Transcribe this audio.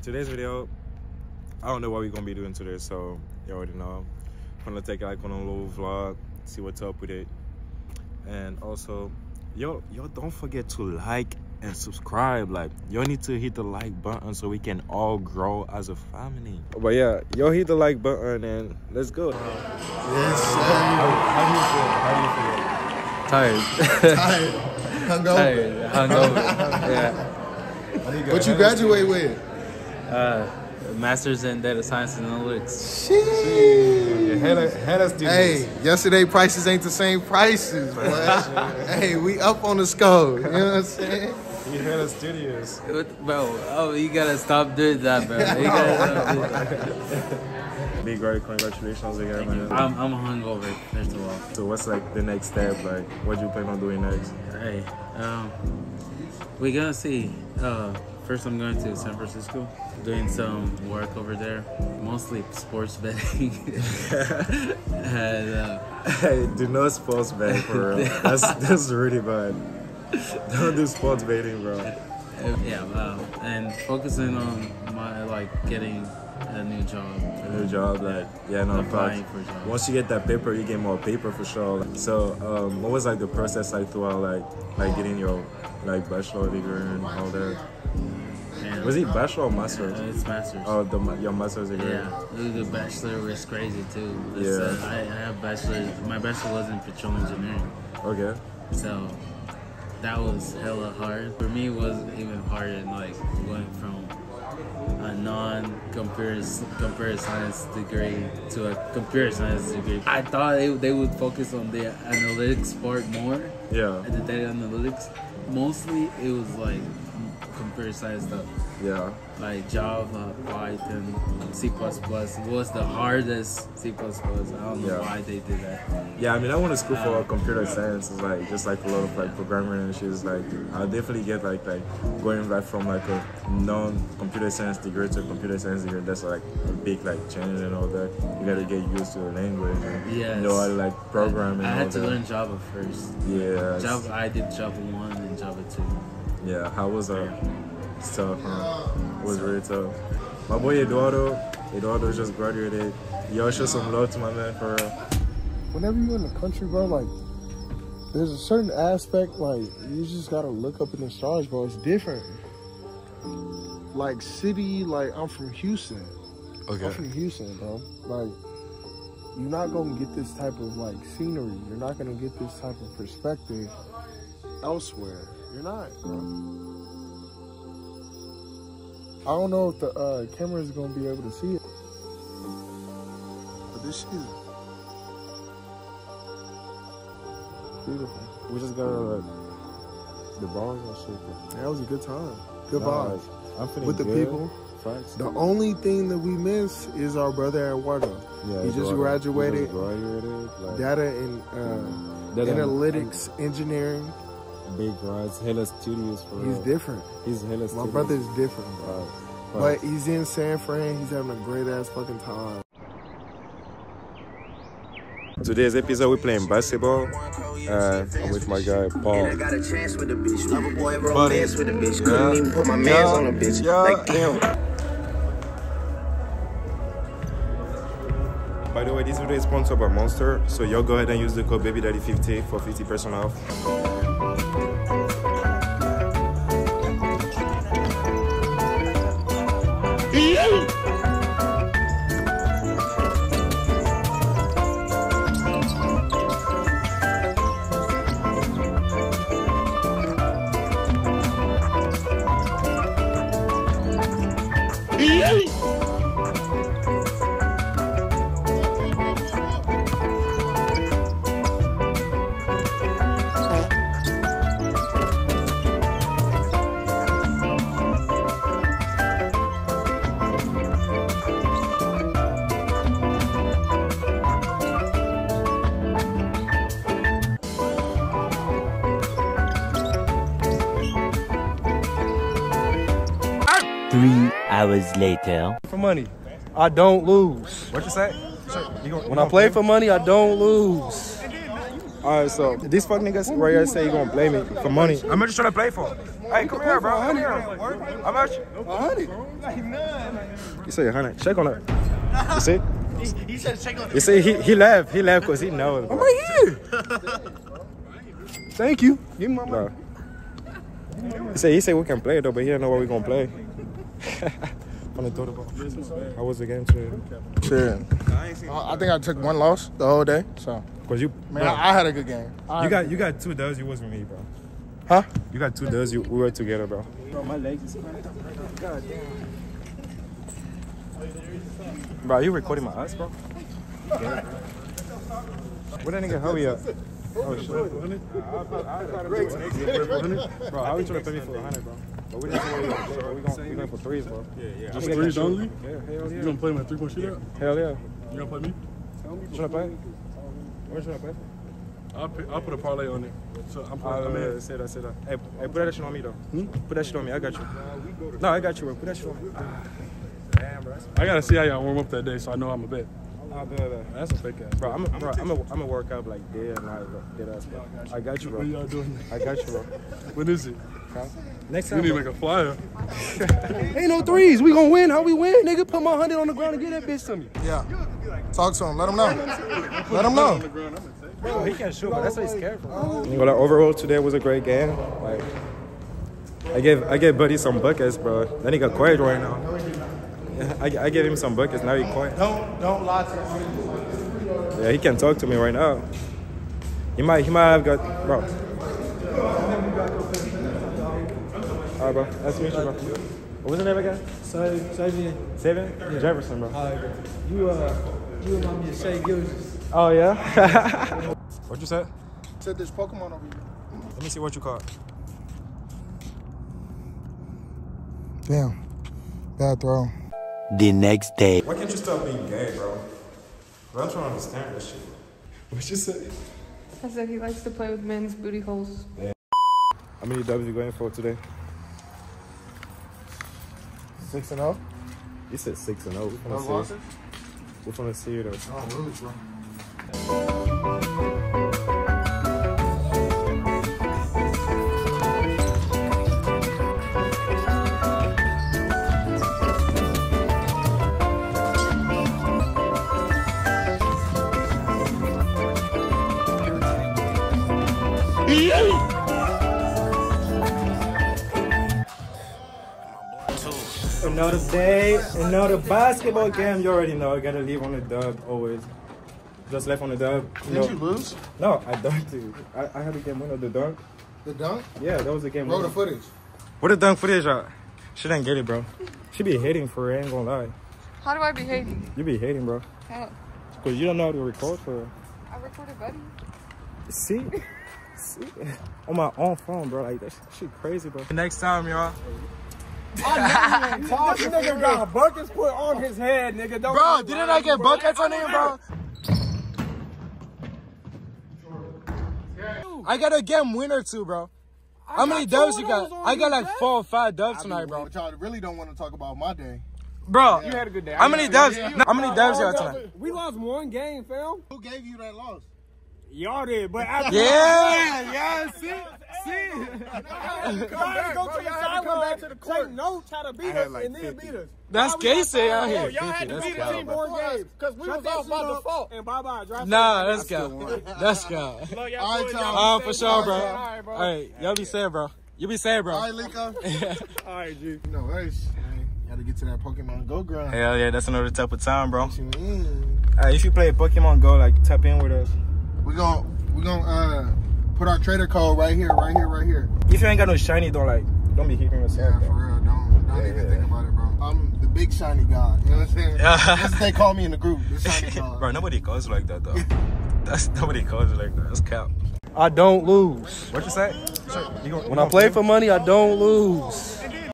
in today's video, I don't know what we're gonna be doing today, so you already know. I'm gonna take like on a little vlog, see what's up with it. And also, yo, yo, don't forget to like and subscribe. Like, y'all need to hit the like button so we can all grow as a family. But yeah, yo, hit the like button and let's go. Yes. How, do you feel? How do you feel? Tired. Tired. Hungover. Tired. Hungover. yeah. What you graduate with? Uh, Masters in Data Science and Analytics. Shit. Hella, hella students. Hey, yesterday prices ain't the same prices, boy. hey, we up on the score. You know what I'm saying? You hella studios. What- Bro, oh, you gotta stop doing that, bro. You gotta stop doing that. Big right, congratulations again, man. I'm, I'm hungover, first of all. So what's like the next step? Like, what do you plan on doing next? Hey, um, we're gonna see. Uh, first, I'm going to San Francisco, doing some work over there, mostly sports betting. and uh, Hey, do no sports betting for real. That's that's really bad. Don't do sports betting, bro. yeah, um, and focusing on my like getting a new job. A new job, like yeah, no, Applying for jobs. Once you get that paper, you get more paper for sure. So, um, what was like the process like throughout like like getting your like bachelor degree and all that? And, Was it bachelor or masters? it's masters. Oh, the your master's degree. Yeah, the bachelor was crazy too. Yeah. uh, I, I have bachelor. My bachelor was in petroleum engineering, Okay. so that was hella hard. For me, it was even harder than like going from a non-computer computer science degree to a computer science degree. I thought they, they would focus on the analytics part more, Yeah. and the data analytics. Mostly, it was like computer science stuff. Yeah. like Java, Python, C++ was the hardest C++. I don't know Yeah. why they did that. Yeah, I mean, I went to school for um, computer science. It's like just like a lot of like programming and shit. It's like I definitely get like like going like from like a non-computer science degree to a computer science degree. That's like a big like change and all that. You gotta get used to the language and Yes. know to like programming. and I had to that. learn Java first. Yeah. Java, I did Java 1 and Java 2. Yeah. How was uh? It's tough. Huh? It was really tough. My boy Eduardo, Eduardo just graduated. Y'all show some love to my man for real. whenever you're in the country, bro, like there's a certain aspect like you just gotta look up in the stars, bro. It's different. Like city, like I'm from Houston. Okay. I'm from Houston, bro. Like you're not gonna get this type of like scenery. You're not gonna get this type of perspective elsewhere. You're not. I don't know if the uh, camera is gonna be able to see it, but this shit is beautiful. We just got like the bars and shit. That was a good time. Good Nah, vibes I'm feeling with the good. people. Facts. The only thing that we miss is our brother Eduardo. Yeah, he just graduated. He graduated. Like, Data and uh, Data- analytics engineering. Big rides, hella studios for He's real. different. He's hella My studios. brother is different, bro. Right. But he's in San Fran. He's having a great ass fucking time. Today's episode, we're playing basketball. Uh, I'm with my guy Paul. I got a chance with a bitch. Love a boy, Buddy. romance with a bitch. Couldn't even put my mans on a bitch. Yeah. Like, damn. By the way, video is sponsored by Monster, so y'all go ahead and use the code BabyDaddy50 for 50% off. Three hours later. for money, I don't lose. What you say? When I play for money, I don't lose. Alright, so these fuck niggas right here say you gonna play me for money. How much you trying to play for? Hey, come here, bro. Come here. How much? A hundred. You say a hundred. Check on it. You see? He said check on it. You see, he, he laughed. He laughed because he knows. I'm right here. Thank you. Give me my money. Bro. He said, he said we can play though, but he don't know what we gonna play. Wanna throw the ball? How was the game today? Shit. I I think I took one loss the whole day. So, Cause you, man, bro, I, I had a good game. I you got you got two dubs. You was with me, bro. Huh? You got two dubs. You we were together, bro. Bro, my legs is cramped up. God damn. Bro, you recording my ass, bro? What that nigga hurry up? Oh shit. Bro, how you trying to pay me for a hundred, bro? But we didn't know what we gonna play, bro. We gonna we for threes, bro. Yeah, yeah. Just threes only? Yeah, hell yeah. You gonna play my three point shootout? Hell yeah. You gonna play me? You trying to play? What you trying to play? I'll, pay, I'll put a parlay on it. So I'm, Uh, I'm in. say that, say that. Hey, hey, put that shit on me though. Put that shit on me. I got you. No, I got you, bro. Put that shit on me. Damn, bro. I gotta see how y'all warm up that day, so I know I'm a bet. I'll do. That's a fake ass. Bro, I'm a, bro, I'm a, I'm a work out like day and night, bro. Dead ass, bro. I got you, bro. What bro. y'all doing? I got you, bro. When is it? Next We time, need to make a flyer. Ain't no threes. We gonna win. How we win? Nigga, put my hundred on the ground and get that bitch to me. Yeah. Talk to him. Let him know. Let him know. Bro, he can't shoot, but that's what he's scared from. You know, like, overall today was a great game. Like, I gave I gave Buddy some buckets, bro. Then he got quiet right now. I, I gave him some buckets. Now he quiet. Don't don't lie to him. Yeah, he can talk to me right now. He might he might have got bro. Alright, bro. Nice to meet you, bro. What was the name again? So, Xavier, Seven? Gefferson, bro. hi, you uh, you remind me of Shai Gilgeous. Oh yeah. What'd you said? Said there's Pokemon over here. Let me see what you caught. Damn. Bad throw. The next day. Why can't you stop being gay, bro? bro I'm trying to understand this shit. What'd you say? I said he likes to play with men's booty holes. How many W's you going for today? Six and zero. You said six and oh. zero. We're gonna see. losses. We're gonna see you though. Oh, Don't lose, bro. Another day, another basketball game. You already know. I gotta leave on the dub always. Just left on the dub. You Did know- you lose? No, I dunked it. I, I had the game winner, the dunk. The dunk? Yeah, that was the game Roll winner. the footage. What the dunk footage at? She didn't get it, bro. She be hating for it, I ain't gonna lie. How do I be hating? You be hating, bro. How? Cause you don't know how to record for her. I recorded Buddy. See? See? On my own phone, bro. Like, that shit crazy, bro. Next time, y'all. This nigga got buckets put on his head, nigga. Don't bro, didn't I get buckets on him, bro? I got a game winner too, bro. How many dubs you got? I got like four or five dubs tonight, bro. Y'all really don't want to talk about my day. Bro, You had a good day. how many dubs? How many dubs you got tonight? We lost one game, fam. Who gave you that loss? Y'all did, but after Yeah. yeah, see, see. Trying to go to the sideline, to the court. Take notes how to beat us, and then beat us. That's Casey out here. Y'all had to beat cow, us in more games because we was off by default. And bye bye. Drive Nah, that's cow. That's cow. All right, y'all. Oh, for sure, bro. All right, bro. Hey, y'all be safe, bro. You be safe, bro. All right, Lika. All right, G. You know, hey, gotta get to that Pokemon Go grind. Hell yeah, that's another type of time, bro. Mm. Hey, if you play Pokemon Go, like tap in with us. We gon' we gon' uh put our trader code right here, right here, right here. If you ain't got no shiny, don't like, don't be hitting us Yeah, up, for real. Don't don't even think about it, bro. I'm the big shiny god. You know what I'm saying? That's what they call me in the group. The shiny god. bro, nobody calls like that though. That's nobody calls like that. That's cap. I don't lose. What you say? When I play for money, I don't lose.